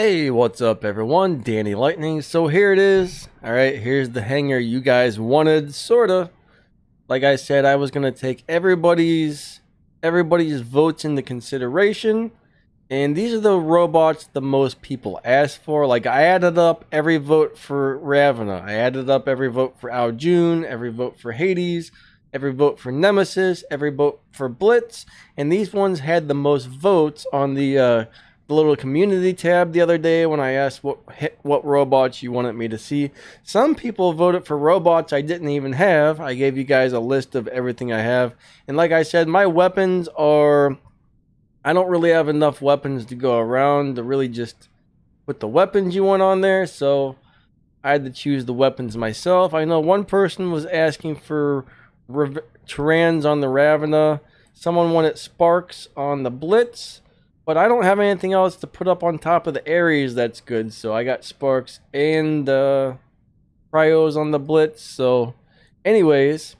Hey, what's up everyone? Danny Lightning. So here it is. Alright, here's the hanger you guys wanted, sorta. Like I said, I was gonna take everybody's everybody's votes into consideration. And these are the robots the most people asked for. Like I added up every vote for Ravana. I added up every vote for Ao Jun, every vote for Hades, every vote for Nemesis, every vote for Blitz, and these ones had the most votes on the uh, the little community tab the other day when I asked what what robots you wanted me to see. Some people voted for robots I didn't even have. I gave you guys a list of everything I have. And like I said, my weapons are I don't really have enough weapons to go around to really just put the weapons you want on there, so I had to choose the weapons myself. I know one person was asking for Tarans on the Ravana. Someone wanted Sparks on the Blitz. But I don't have anything else to put up on top of the Ares that's good. So I got Sparks and uh, Cryos on the Blitz. So, anyways,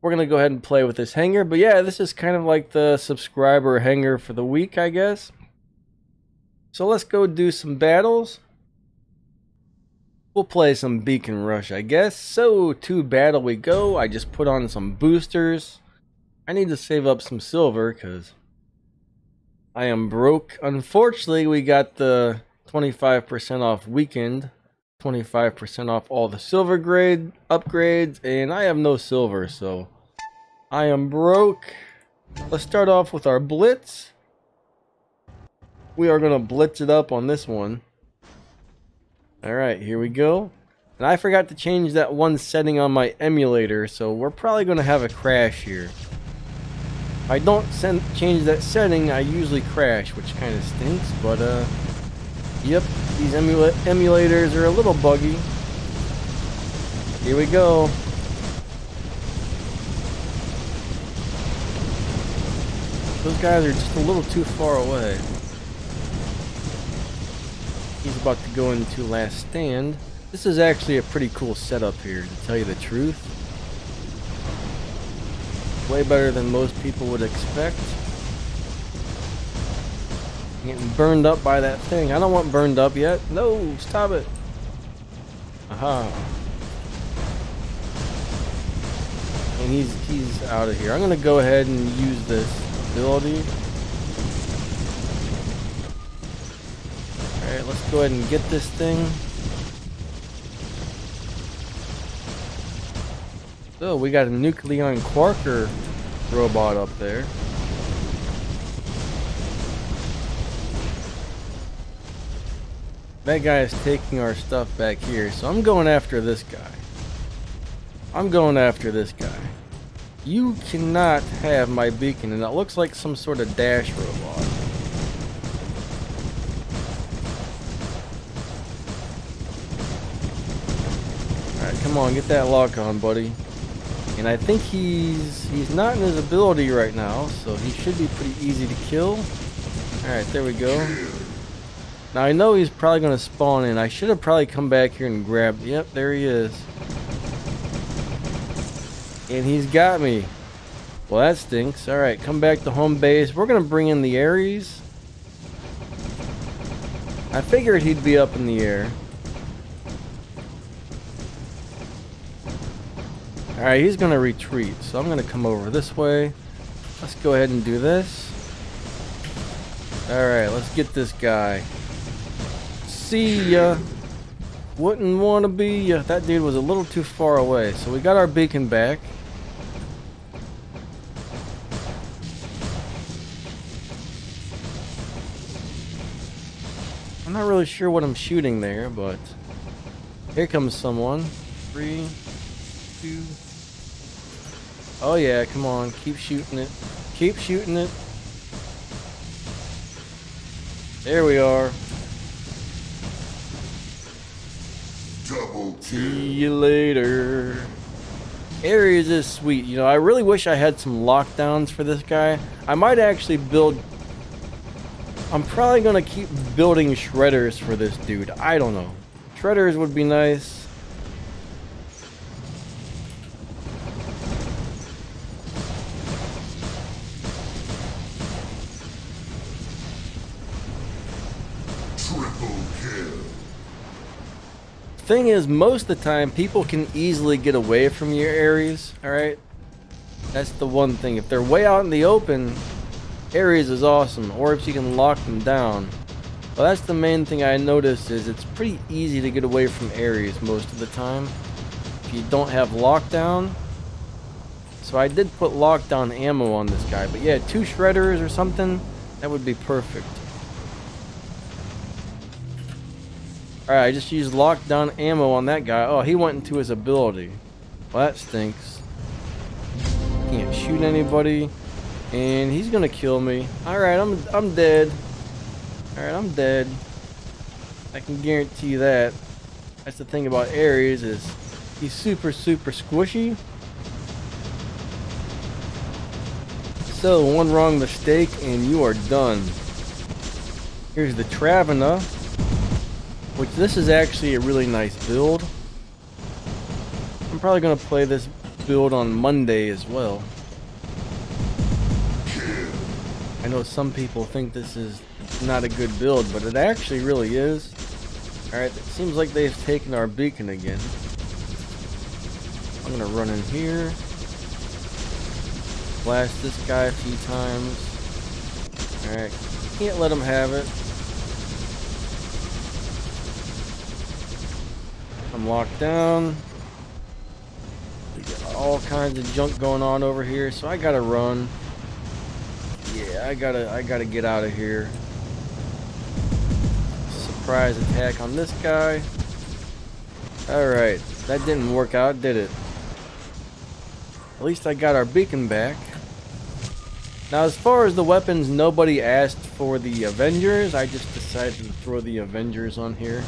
we're going to go ahead and play with this hanger. But yeah, this is kind of like the subscriber hanger for the week, I guess. So let's go do some battles. We'll play some Beacon Rush, I guess. So, to battle we go. I just put on some boosters. I need to save up some silver because I am broke. Unfortunately, we got the 25% off weekend, 25% off all the silver grade upgrades, and I have no silver, so I am broke. Let's start off with our blitz. We are going to blitz it up on this one. Alright, here we go. And I forgot to change that one setting on my emulator, so we're probably going to have a crash here. I don't send, change that setting, I usually crash, which kind of stinks, but uh, yep, these emula emulators are a little buggy. Here we go. Those guys are just a little too far away. He's about to go into last stand. This is actually a pretty cool setup here, to tell you the truth. Way better than most people would expect. Getting burned up by that thing. I don't want burned up yet. No, stop it. Aha. And he's he's out of here. I'm gonna go ahead and use this ability. Alright, let's go ahead and get this thing. So we got a Nucleon Quarker robot up there. That guy is taking our stuff back here, so I'm going after this guy. I'm going after this guy. You cannot have my beacon, and it looks like some sort of dash robot. Alright, come on, get that lock on, buddy. And I think he's he's not in his ability right now, so he should be pretty easy to kill. Alright, there we go. Now I know he's probably going to spawn in. I should have probably come back here and grabbed... Yep, there he is. And he's got me. Well, that stinks. Alright, come back to home base. We're going to bring in the Ares. I figured he'd be up in the air. Alright, he's going to retreat, so I'm going to come over this way. Let's go ahead and do this. Alright, let's get this guy. See ya. Wouldn't want to be ya. That dude was a little too far away, so we got our beacon back. I'm not really sure what I'm shooting there, but here comes someone. Three, two, Oh yeah, come on. Keep shooting it. Keep shooting it. There we are. Double kill. See you later. Ares is sweet. You know, I really wish I had some lockdowns for this guy. I might actually build... I'm probably going to keep building shredders for this dude. I don't know. Shredders would be nice. Thing is, most of the time, people can easily get away from your Ares, alright? That's the one thing. If they're way out in the open, Ares is awesome. Or if you can lock them down. Well, that's the main thing I noticed is it's pretty easy to get away from Ares most of the time. If you don't have lockdown. So I did put lockdown ammo on this guy. But yeah, two shredders or something, that would be perfect. Alright, I just used lockdown ammo on that guy. Oh, he went into his ability. Well, that stinks. Can't shoot anybody. And he's gonna kill me. Alright, I'm, I'm dead. Alright, I'm dead. I can guarantee that. That's the thing about Ares is he's super, super squishy. So, one wrong mistake and you are done. Here's the Ravana. Which this is actually a really nice build. I'm probably going to play this build on Monday as well. I know some people think this is not a good build, but it actually really is. Alright, it seems like they've taken our beacon again. I'm going to run in here. Blast this guy a few times. Alright, can't let him have it. I'm locked down. We got all kinds of junk going on over here, so I gotta run. Yeah, I gotta I gotta get out of here. Surprise attack on this guy. Alright, that didn't work out, did it? At least I got our beacon back. Now as far as the weapons, nobody asked for the Avengers. I just decided to throw the Avengers on here.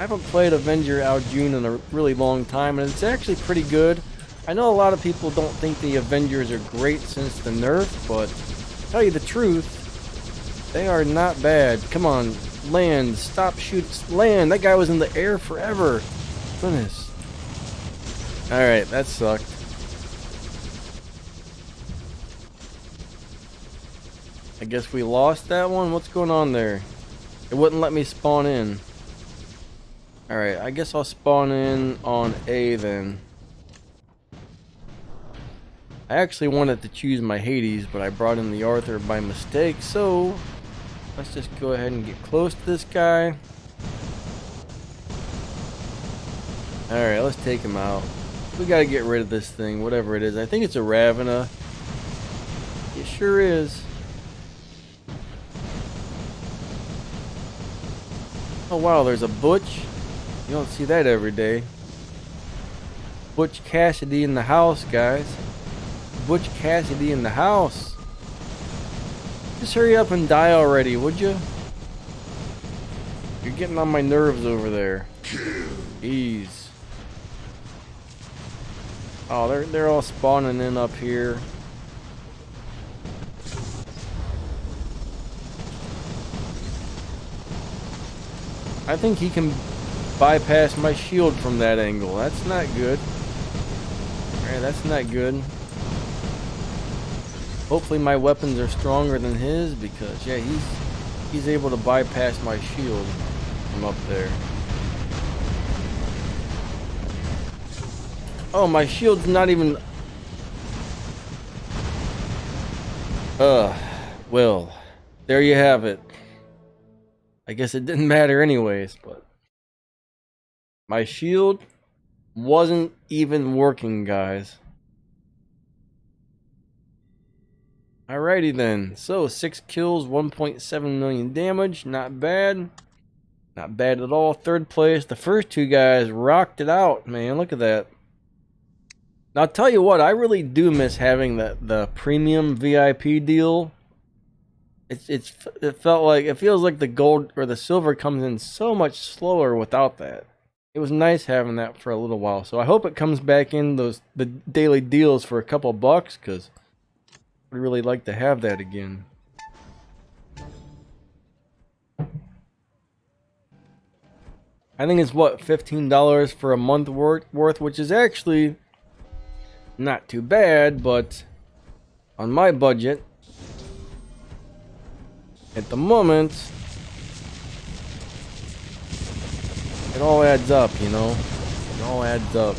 I haven't played Avenger Ao Jun in a really long time, and it's actually pretty good. I know a lot of people don't think the Avengers are great since the nerf, but tell you the truth, they are not bad. Come on, land, stop shooting, land. That guy was in the air forever. Goodness. Alright, that sucked. I guess we lost that one? What's going on there? It wouldn't let me spawn in. Alright, I guess I'll spawn in on A then. I actually wanted to choose my Hades, but I brought in the Arthur by mistake, so let's just go ahead and get close to this guy. Alright, let's take him out. We gotta get rid of this thing, whatever it is. I think it's a Ravana. It sure is. Oh wow, there's a Butch. You don't see that every day. Butch Cassidy in the house, guys. Butch Cassidy in the house. Just hurry up and die already, would you? You're getting on my nerves over there. Jeez. Oh, they're they're all spawning in up here. I think he can bypass my shield from that angle. That's not good. Alright, that's not good. Hopefully my weapons are stronger than his because yeah, he's he's able to bypass my shield from up there. Oh, my shield's not even Uh, well, there you have it. I guess it didn't matter anyways, but my shield wasn't even working, guys. Alrighty then. So, 6 kills, 1.7 million damage. Not bad. Not bad at all. Third place. The first two guys rocked it out, man. Look at that. Now, I'll tell you what. I really do miss having the, the premium VIP deal. It's, it's, it felt like, it feels like the gold or the silver comes in so much slower without that it was nice having that for a little while. So I hope it comes back in those the daily deals for a couple bucks because I'd really like to have that again. I think it's what $15 for a month worth, which is actually not too bad, but on my budget at the moment It all adds up, you know? It all adds up.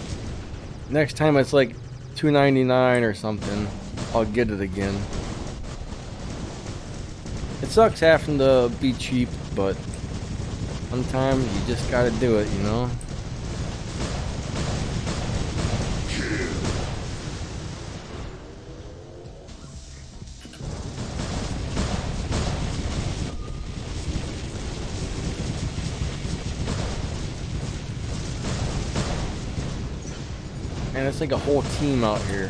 Next time it's like 2.99 or something, I'll get it again. It sucks having to be cheap, but sometimes you just gotta do it, you know? It's like a whole team out here.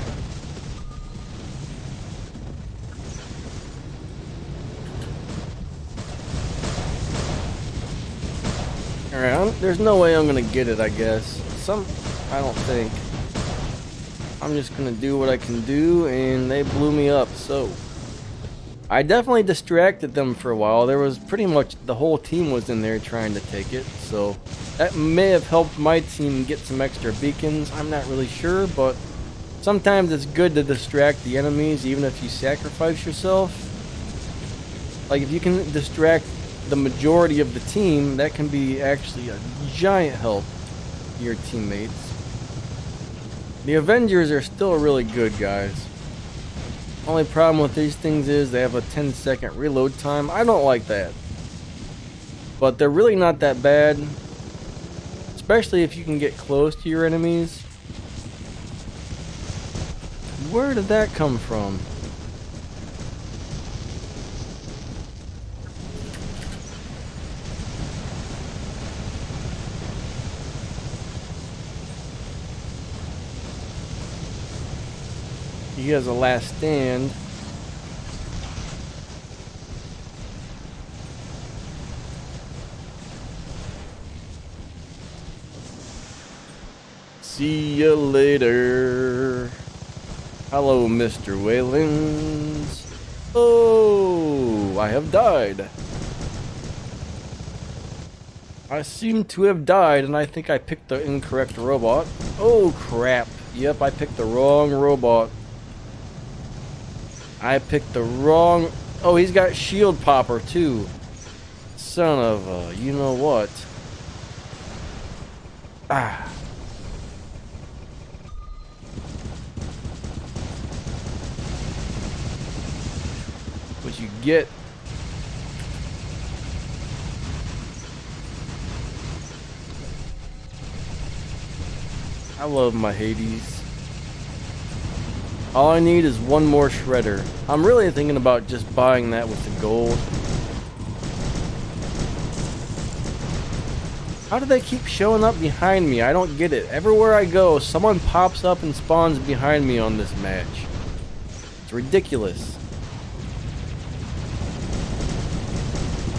Alright, there's no way I'm gonna get it, I guess. Some, I don't think. I'm just gonna do what I can do, and they blew me up, so. I definitely distracted them for a while. There was pretty much, the whole team was in there trying to take it, so. That may have helped my team get some extra beacons, I'm not really sure, but sometimes it's good to distract the enemies even if you sacrifice yourself. Like if you can distract the majority of the team, that can be actually a giant help to your teammates. The Avengers are still really good, guys. Only problem with these things is they have a 10 second reload time. I don't like that. But they're really not that bad. Especially if you can get close to your enemies. Where did that come from? He has a last stand. See you later. Hello, Mr. Waylands. Oh, I have died. I seem to have died, and I think I picked the incorrect robot. Oh, crap. Yep, I picked the wrong robot. I picked the wrong... Oh, he's got shield popper, too. Son of a... You know what? Ah. Get... I love my Hades. All I need is one more shredder. I'm really thinking about just buying that with the gold. How do they keep showing up behind me? I don't get it. Everywhere I go, someone pops up and spawns behind me on this match. It's ridiculous.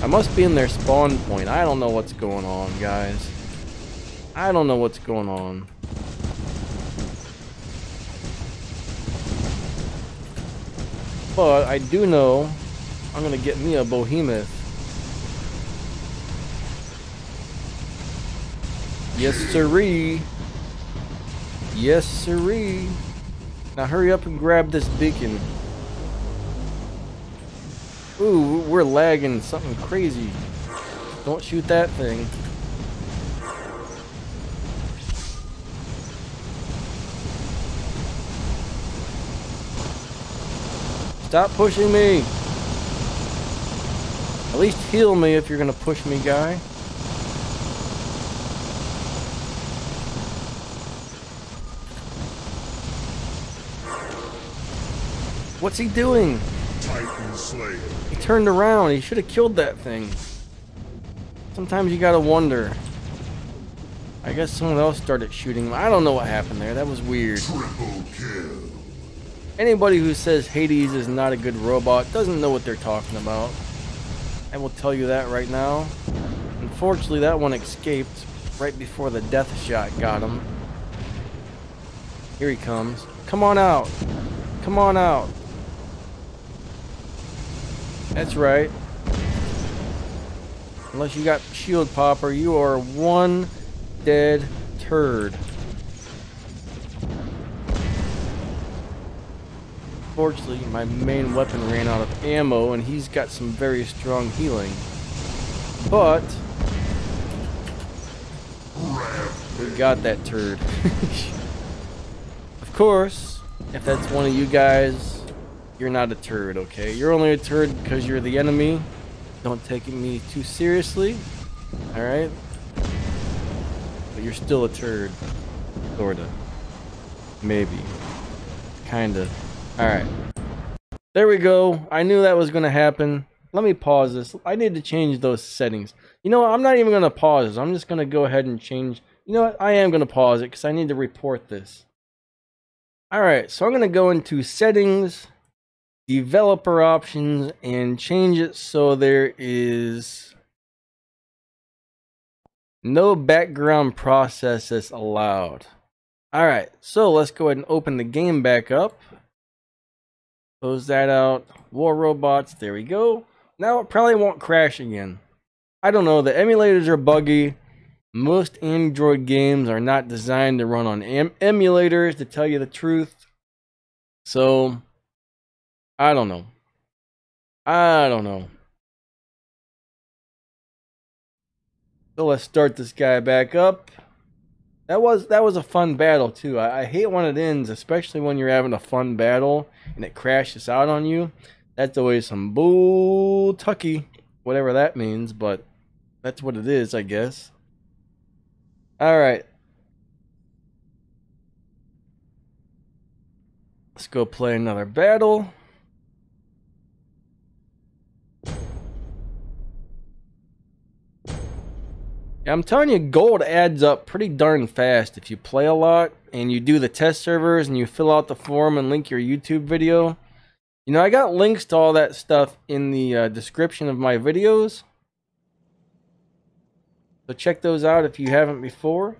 I must be in their spawn point. I don't know what's going on, guys. I don't know what's going on. But I do know I'm gonna get me a behemoth. Yes, siree. Yes, siree. Now hurry up and grab this beacon. Ooh, we're lagging something crazy. Don't shoot that thing. Stop pushing me. At least heal me if you're gonna push me, guy. What's he doing? He turned around. He should have killed that thing. Sometimes you gotta wonder. I guess someone else started shooting. I don't know what happened there. That was weird. Anybody who says Hades is not a good robot doesn't know what they're talking about. I will tell you that right now. Unfortunately, that one escaped right before the death shot got him. Here he comes. Come on out. Come on out. That's right. Unless you got shield popper, you are one dead turd. Unfortunately, my main weapon ran out of ammo, and he's got some very strong healing. But, We got that turd. of course, if that's one of you guys, you're not a turd, okay? You're only a turd because you're the enemy. Don't take me too seriously, alright? But you're still a turd. Sorta. Maybe. Kinda. Alright. There we go. I knew that was to happen. Let me pause this. I need to change those settings. You know what? I'm not even to pause. I'm just to go ahead and change. You know what? I am to pause it because I need to report this. Alright, so I'm to go into settings, developer options, and change it so there is no background processes allowed. Alright, so let's go ahead and open the game back up. Close that out. War robots, there we go. Now it probably won't crash again. I don't know, the emulators are buggy. Most Android games are not designed to run on em emulators, to tell you the truth. So, I don't know. I don't know. So let's start this guy back up. That was that was a fun battle too. I, I, hate when it ends, especially when you're having a fun battle and it crashes out on you. That's always some bull tucky, whatever that means, but that's what it is, I guess. All right. Let's go play another battle. I'm telling you, gold adds up pretty darn fast if you play a lot and you do the test servers and you fill out the form and link your YouTube video. You know, I got links to all that stuff in the uh, description of my videos. So check those out if you haven't before.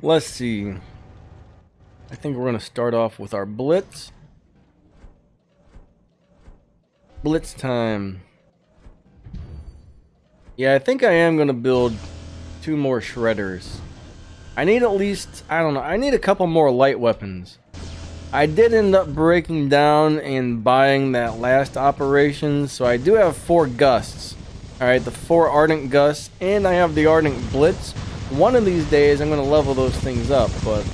Let's see. I think we're going to start off with our blitz. Blitz time. Yeah, I think I am going to build two more shredders. I need at least, I don't know, I need a couple more light weapons. I did end up breaking down and buying that last operation, so I do have four gusts. Alright, the four Ardent Gusts, and I have the Ardent Blitz. One of these days I'm going to level those things up, but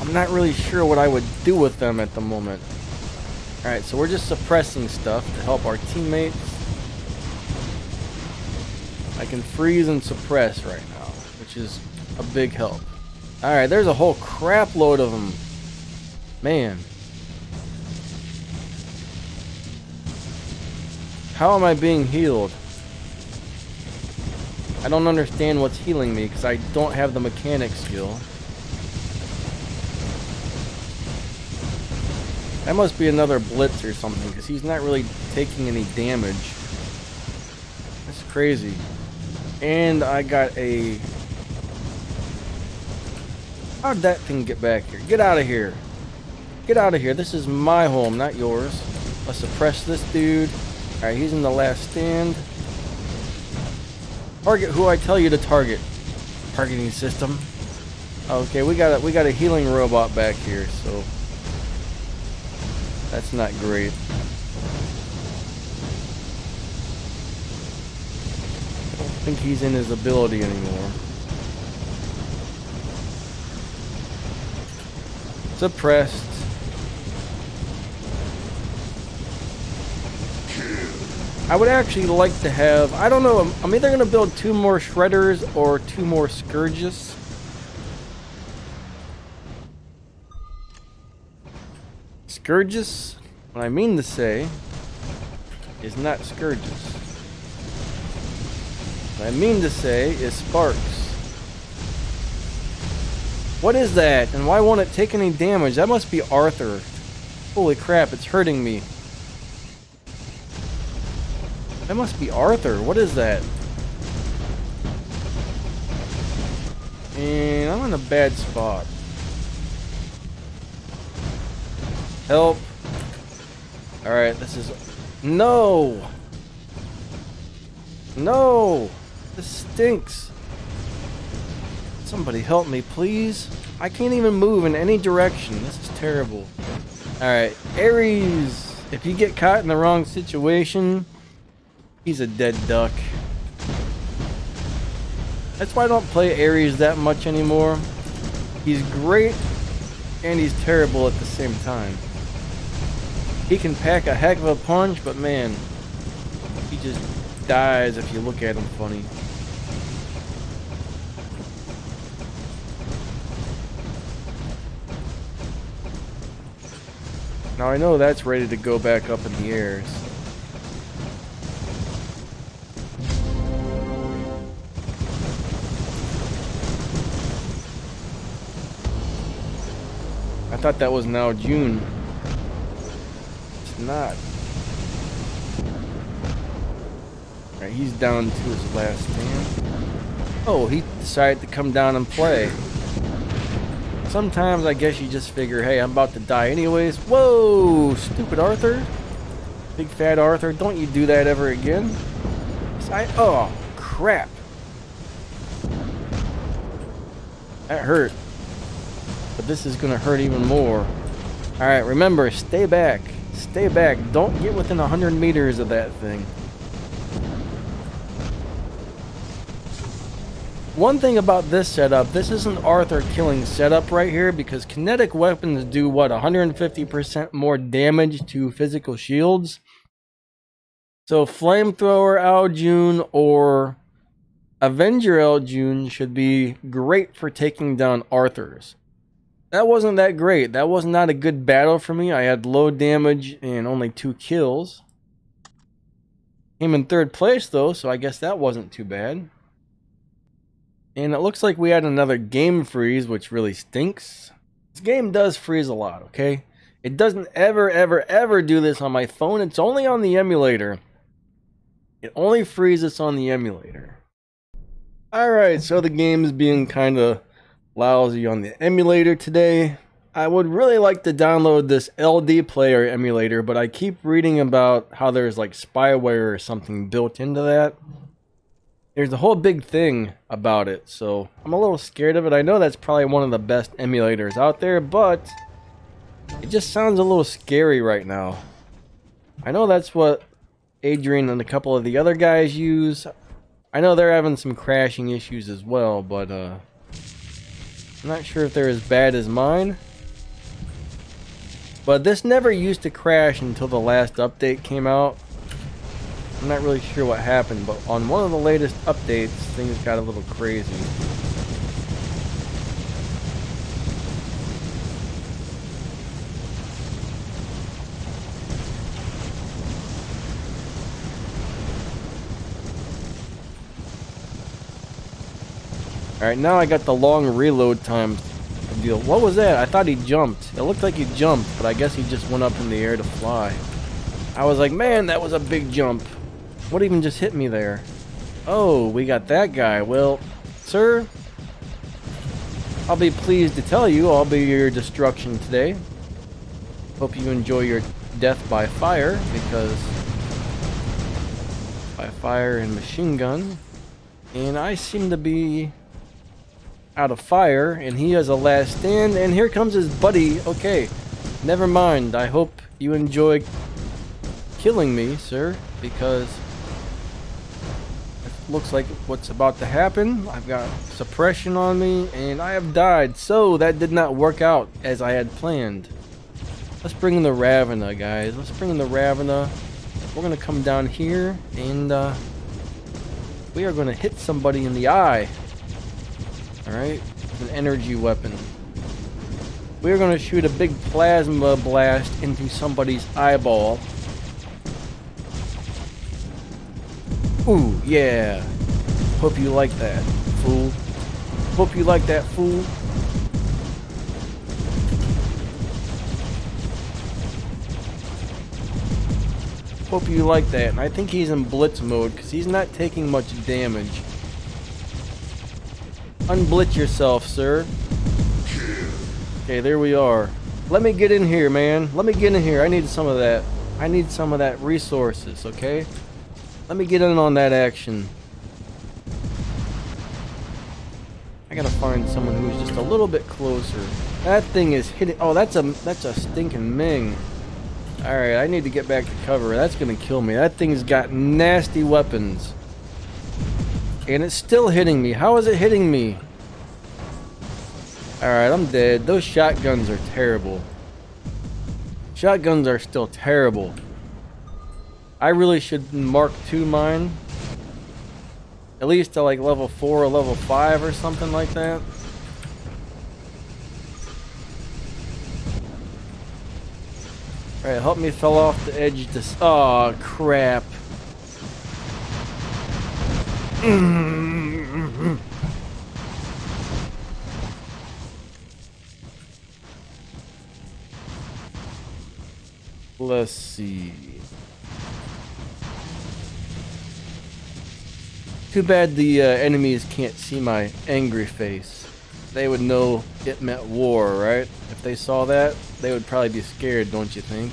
I'm not really sure what I would do with them at the moment. Alright, so we're just suppressing stuff to help our teammates. Can freeze and suppress right now, which is a big help. Alright, there's a whole crap load of them. Man. How am I being healed? I don't understand what's healing me because I don't have the mechanic skill. That must be another blitz or something because he's not really taking any damage. That's crazy. And I got a... How'd that thing get back here? Get out of here. Get out of here. This is my home, not yours. Let's suppress this dude. Alright, he's in the last stand. Target who I tell you to target. Targeting system. Okay, we got a, we got a healing robot back here, so that's not great. Think he's in his ability anymore. Suppressed. I would actually like to have, I don't know, I'm either going to build two more Shredders or two more Scourges. Scourges, what I mean to say, is not Scourges. What I mean to say is sparks. What is that? And why won't it take any damage? That must be Arthur. Holy crap, it's hurting me. That must be Arthur. What is that? And I'm in a bad spot. Help. Alright, this is... No! No! This stinks. Somebody help me, please. I can't even move in any direction. This is terrible. Alright, Ares. If you get caught in the wrong situation, he's a dead duck. That's why I don't play Ares that much anymore. He's great and he's terrible at the same time. He can pack a heck of a punch, but man, he just dies if you look at him funny. Now I know that's ready to go back up in the airs. I thought that was now June. It's not. Alright, he's down to his last stand. Oh, he decided to come down and play. Sometimes I guess you just figure, hey, I'm about to die anyways. Whoa, stupid Arthur. Big fat Arthur, don't you do that ever again. I, oh, crap. That hurt. But this is going to hurt even more. Alright, remember, stay back. Stay back. Don't get within 100 meters of that thing. One thing about this setup, this is an Arthur killing setup right here because kinetic weapons do what 150% more damage to physical shields. So Flamethrower Ao Jun or Avenger Ao Jun should be great for taking down Arthurs. That wasn't that great. That was not a good battle for me. I had low damage and only two kills. Came in third place though, so I guess that wasn't too bad. And it looks like we had another game freeze, which really stinks. This game does freeze a lot, okay? It doesn't ever, ever, ever do this on my phone. It's only on the emulator. It only freezes on the emulator. Alright, so the game is being kind of lousy on the emulator today. I would really like to download this LD player emulator, but I keep reading about how there's like spyware or something built into that there's a whole big thing about it, so I'm a little scared of it. I know that's probably one of the best emulators out there, but it just sounds a little scary right now. I know that's what Adrian and a couple of the other guys use. I know they're having some crashing issues as well, but uh, I'm not sure if they're as bad as mine. But this never used to crash until the last update came out. I'm not really sure what happened, but on one of the latest updates, things got a little crazy. Alright, now I got the long reload time deal. What was that? I thought he jumped. It looked like he jumped, but I guess he just went up in the air to fly. I was like, man, that was a big jump. What even just hit me there? Oh, we got that guy. Well, sir, I'll be pleased to tell you I'll be your destruction today. Hope you enjoy your death by fire, because by fire and machine gun. And I seem to be out of fire, and he has a last stand, and here comes his buddy. Okay, never mind. I hope you enjoy killing me, sir, because looks like what's about to happen. I've got suppression on me and I have died. So that did not work out as I had planned. Let's bring in the Ravana, guys. Let's bring in the Ravana. We're going to come down here and uh, we are going to hit somebody in the eye. Alright? An energy weapon. We're going to shoot a big plasma blast into somebody's eyeball. Ooh, yeah. Hope you like that, fool. Hope you like that, fool. Hope you like that. And I think he's in blitz mode because he's not taking much damage. Unblitz yourself, sir. Okay, there we are. Let me get in here, man. Let me get in here. I need some of that. I need some of that resources, okay? Let me get in on that action. I gotta find someone who's just a little bit closer. That thing is hitting. Oh, that's a that's a stinking Ming. All right, I need to get back to cover. That's gonna kill me. That thing's got nasty weapons. And it's still hitting me. How is it hitting me? Alright, I'm dead. Those shotguns are terrible. Shotguns are still terrible. I really should mark 2 mine. At least to like level 4 or level 5 or something like that. Alright, help me fell off the edge this. Oh, crap. Let's see. Too bad the uh, enemies can't see my angry face. They would know it meant war, right? If they saw that, they would probably be scared, don't you think?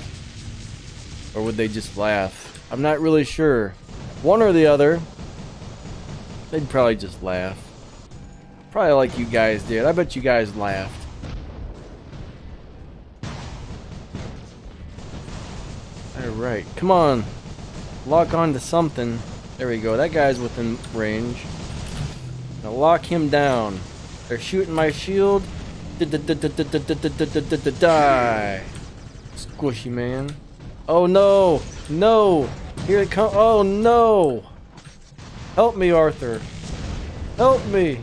Or would they just laugh? I'm not really sure. One or the other. They'd probably just laugh. Probably like you guys did. I bet you guys laughed. Alright, come on. Lock on to something. There we go. That guy's within range. Now lock him down. They're shooting my shield. Die. Squishy man. Oh no! No! Here it comes. Oh no! Help me, Arthur. Help me!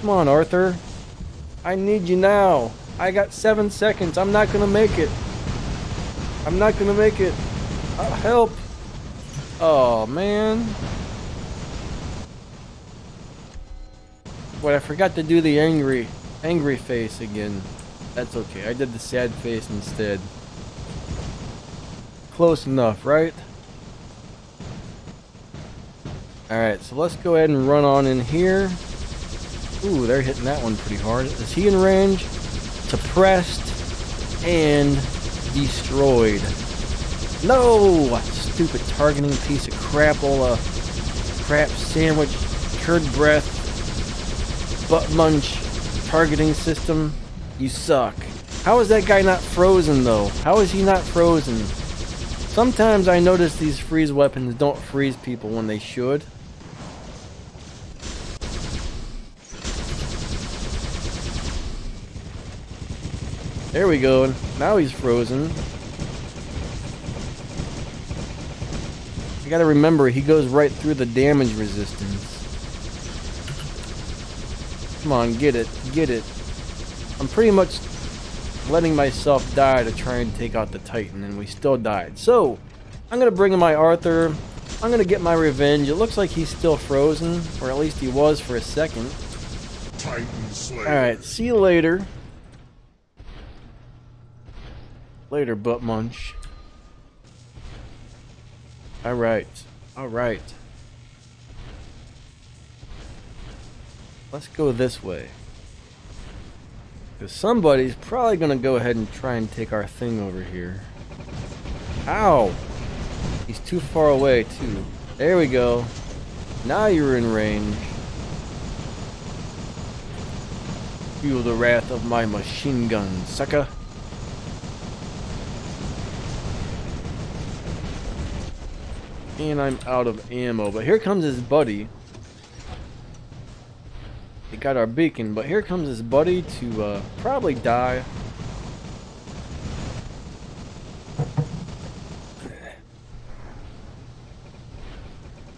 Come on, Arthur. I need you now. I got seven seconds. I'm not gonna make it. I'm not gonna make it. Uh, help! Oh man. Wait, I forgot to do the angry, angry face again. That's okay. I did the sad face instead. Close enough, right? Alright, so let's go ahead and run on in here. Ooh, they're hitting that one pretty hard. Is he in range? Suppressed and destroyed. No! Stupid targeting piece of crapola. Uh, crap sandwich. Turd breath. Butt munch. Targeting system. You suck. How is that guy not frozen though? How is he not frozen? Sometimes I notice these freeze weapons don't freeze people when they should. There we go. Now he's frozen. You gotta remember, he goes right through the damage resistance. Come on, get it. Get it. I'm pretty much letting myself die to try and take out the Titan, and we still died. So, I'm gonna bring in my Arthur. I'm gonna get my revenge. It looks like he's still frozen, or at least he was for a second. Alright, see you later. Later, butt munch. Alright. Alright. Let's go this way. Because somebody's probably going to go ahead and try and take our thing over here. Ow! He's too far away, too. There we go. Now you're in range. Feel the wrath of my machine gun, sucker. And I'm out of ammo. But here comes his buddy. We got our beacon, but here comes his buddy to uh, probably die.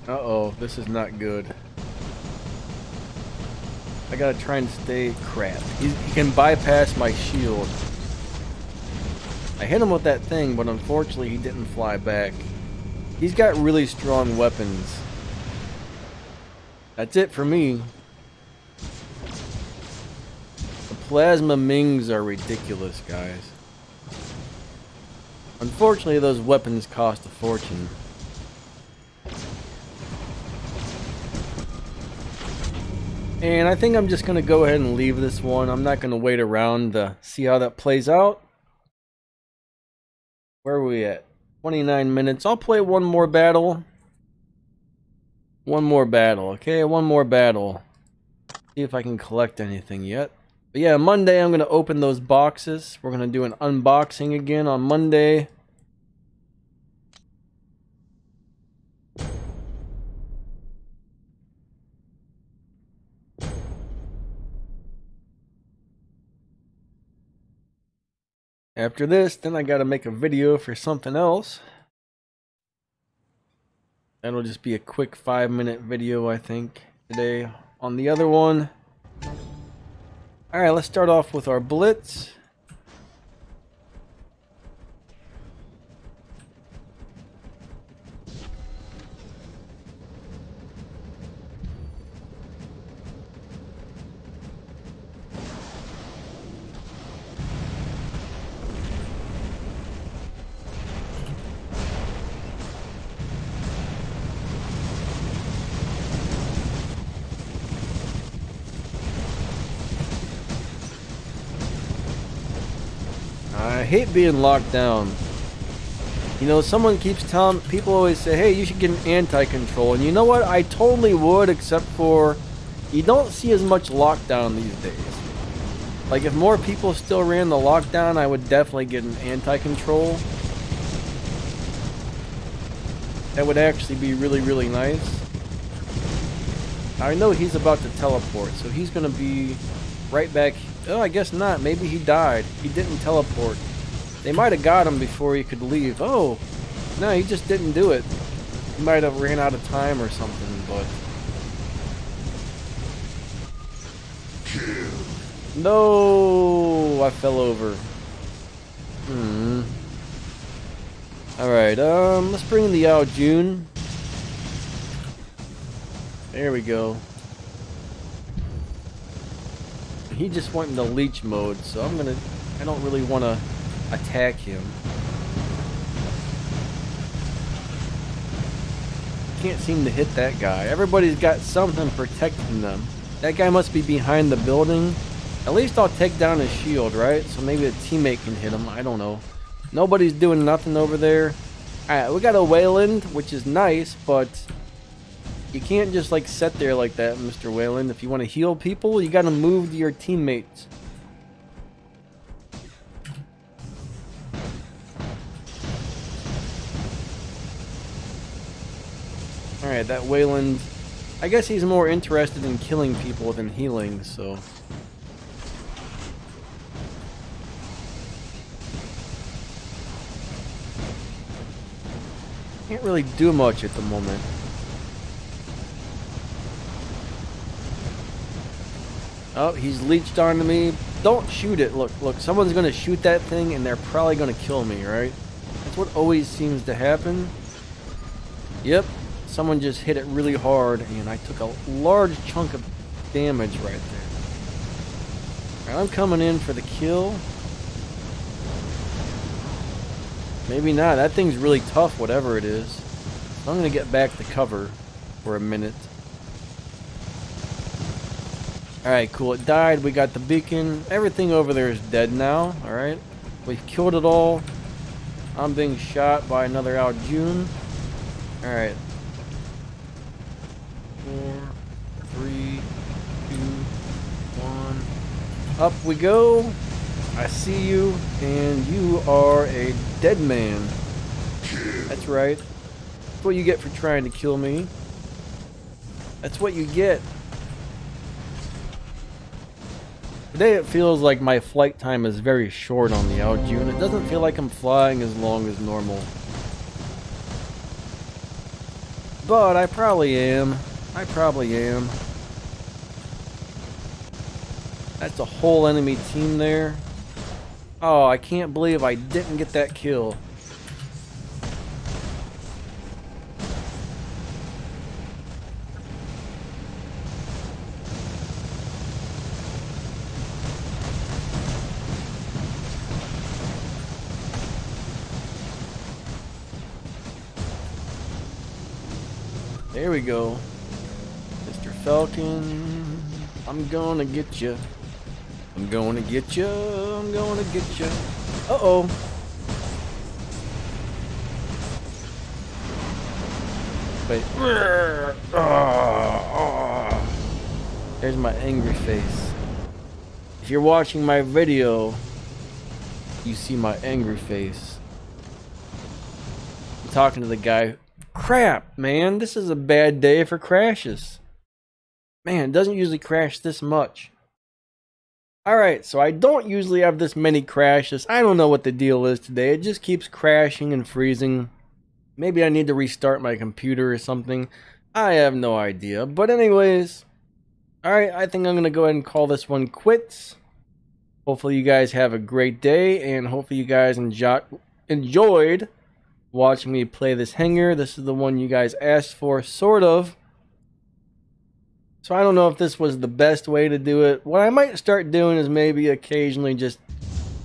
Uh-oh, this is not good. I gotta try and stay crap. He's, he can bypass my shield. I hit him with that thing, but unfortunately he didn't fly back. He's got really strong weapons. That's it for me. The plasma mings are ridiculous, guys. Unfortunately, those weapons cost a fortune. And I think I'm just going to go ahead and leave this one. I'm not going to wait around to see how that plays out. Where are we at? 29 minutes. I'll play one more battle. One more battle, okay? One more battle. See if I can collect anything yet. But yeah, Monday I'm going to open those boxes. We're going to do an unboxing again on Monday. After this, then I gotta make a video for something else. That'll just be a quick five minute video, I think, today. On the other one, alright, let's start off with our blitz. Hate being locked down. You know, someone keeps telling people always say, "Hey, you should get an anti-control," and you know what? I totally would, except for you don't see as much lockdown these days. Like if more people still ran the lockdown, I would definitely get an anti-control. That would actually be really, really nice. I know he's about to teleport, so he's gonna be right back Oh, I guess not. Maybe he died. He didn't teleport. They might have got him before he could leave. Oh, no, he just didn't do it. He might have ran out of time or something, but... No, I fell over. Hmm. Alright, um, let's bring in the Ao Jun. There we go he just went into leech mode, so I'm gonna... I don't really want to attack him. Can't seem to hit that guy. Everybody's got something protecting them. That guy must be behind the building. At least I'll take down his shield, right? So maybe a teammate can hit him. I don't know. Nobody's doing nothing over there. Alright, we got a Weyland, which is nice, but you can't just like sit there like that, Mr. Weyland. If you want to heal people, you got to move to your teammates. Alright, that Weyland... I guess he's more interested in killing people than healing, so... Can't really do much at the moment. Oh, he's leeched onto me. Don't shoot it. Look, look, someone's going to shoot that thing and they're probably going to kill me, right? That's what always seems to happen. Yep, someone just hit it really hard and I took a large chunk of damage right there. Right, I'm coming in for the kill. Maybe not. That thing's really tough, whatever it is. I'm going to get back to cover for a minute. Alright, cool. It died. We got the beacon. Everything over there is dead now. Alright. We've killed it all. I'm being shot by another Ao Jun. Alright. Four, three, two, one. Up we go. I see you, and you are a dead man. That's right. That's what you get for trying to kill me. That's what you get. Today it feels like my flight time is very short on the Ao Jun. It doesn't feel like I'm flying as long as normal. But I probably am. I probably am. That's a whole enemy team there. Oh, I can't believe I didn't get that kill. There we go. Falcon, I'm gonna get you. I'm gonna get you. I'm gonna get you. Uh-oh. Wait. There's my angry face. If you're watching my video, you see my angry face. I'm talking to the guy Crap, man. This is a bad day for crashes. Man, it doesn't usually crash this much. Alright, so I don't usually have this many crashes. I don't know what the deal is today. It just keeps crashing and freezing. Maybe I need to restart my computer or something. I have no idea. But anyways, alright, I think I'm going to go ahead and call this one quits. Hopefully you guys have a great day, and hopefully you guys enjoy enjoyed watching me play this hangar. This is the one you guys asked for, sort of. So I don't know if this was the best way to do it. What I might start doing is maybe occasionally just,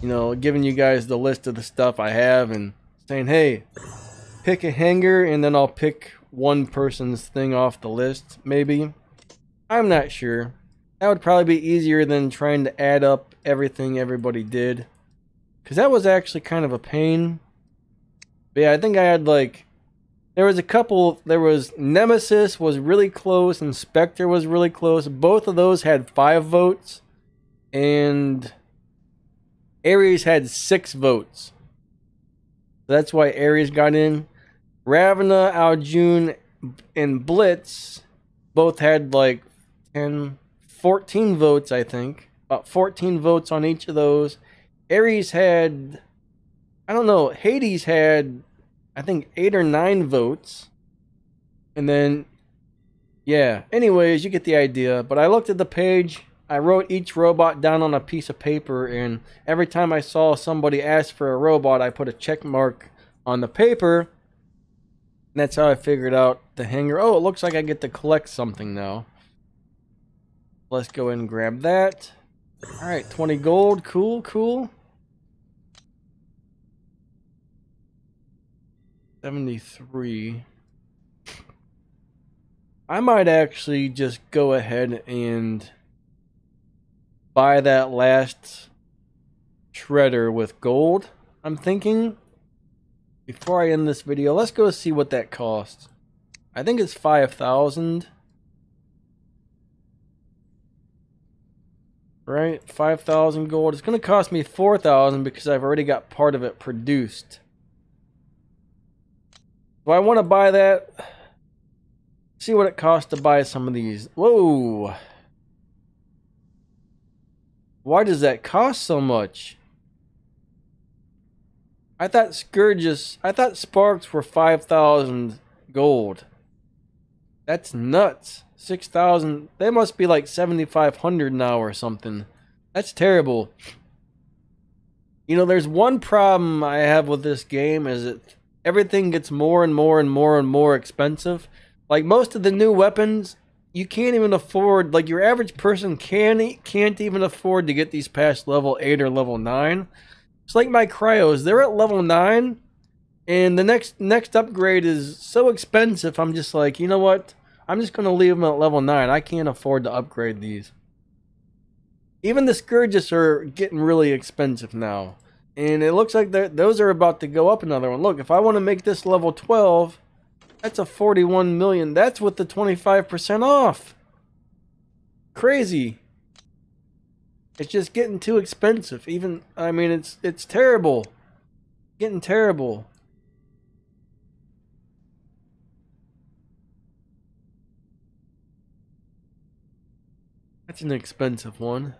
you know, giving you guys the list of the stuff I have and saying, hey, pick a hanger and then I'll pick one person's thing off the list, maybe. I'm not sure. That would probably be easier than trying to add up everything everybody did. Because that was actually kind of a pain. But yeah, I think I had like there was a couple. There was Nemesis was really close, and Spectre was really close. Both of those had five votes, and Ares had six votes. That's why Ares got in. Ravana, Ao Jun, and Blitz both had like 10, 14 votes, I think. About 14 votes on each of those. Ares had, I don't know, Hades had I think eight or nine votes. And then, yeah. Anyways, you get the idea. But I looked at the page. I wrote each robot down on a piece of paper, and every time I saw somebody ask for a robot, I put a check mark on the paper. And that's how I figured out the hanger. Oh, it looks like I get to collect something now. Let's go and grab that. Alright, 20 gold. Cool, cool. 73. I might actually just go ahead and buy that last shredder with gold. I'm thinking before I end this video, let's go see what that costs. I think it's 5,000. Right? 5,000 gold. It's going to cost me 4,000 because I've already got part of it produced. Do I want to buy that? See what it costs to buy some of these. Whoa. Why does that cost so much? I thought Scourges, I thought Sparks were 5,000 gold. That's nuts. 6,000, they must be like 7,500 now or something. That's terrible. You know, there's one problem I have with this game is it everything gets more and more and more and more expensive. Like most of the new weapons, you can't even afford. Like your average person can can't even afford to get these past level eight or level nine. It's like my cryos; they're at level nine, and the next next upgrade is so expensive. I'm just like, you know what? I'm just gonna leave them at level nine. I can't afford to upgrade these. Even the Scourges are getting really expensive now. And it looks like those are about to go up another one. Look, if I want to make this level 12, that's a 41 million. That's with the 25% off. Crazy. It's just getting too expensive. Even, I mean, it's it's terrible. Getting terrible. That's an expensive one.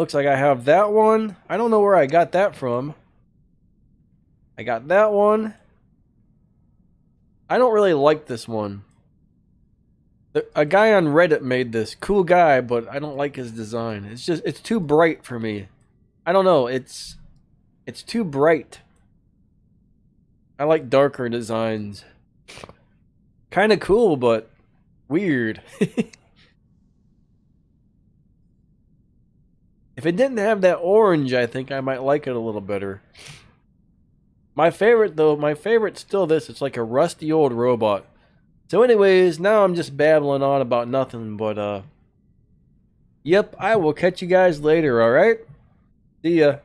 Looks like I have that one. I don't know where I got that from. I got that one. I don't really like this one. A guy on Reddit made this. Cool guy, but I don't like his design. It's just, it's too bright for me. I don't know. It's, it's too bright. I like darker designs. Kind of cool, but weird. If it didn't have that orange, I think I might like it a little better. My favorite, though, my favorite's still this. It's like a rusty old robot. So anyways, now I'm just babbling on about nothing, but, uh... Yep, I will catch you guys later, alright? See ya.